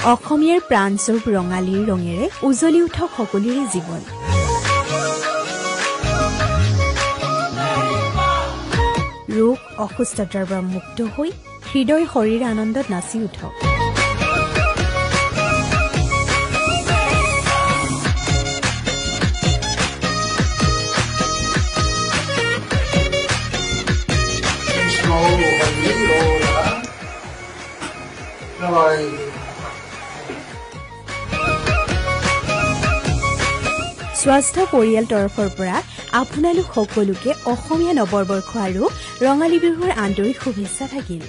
অসমীয়াৰ প্ৰাণস্বৰূপ ৰঙালীৰ ৰঙেৰে উজলি উঠক সকলোৰে জীৱন। ৰোগ অসুস্থতাৰ পৰা মুক্ত হৈ হৃদয় শৰীৰ আনন্দত নাচি উঠক। স্বাস্থ্য পৰিয়াল তৰফৰ পৰা আপোনালোক সকলোকে অসমীয়া নৱবৰ্ষ আৰু ৰঙালী বিহুৰ আন্তৰিক শুভেচ্ছা থাকিল।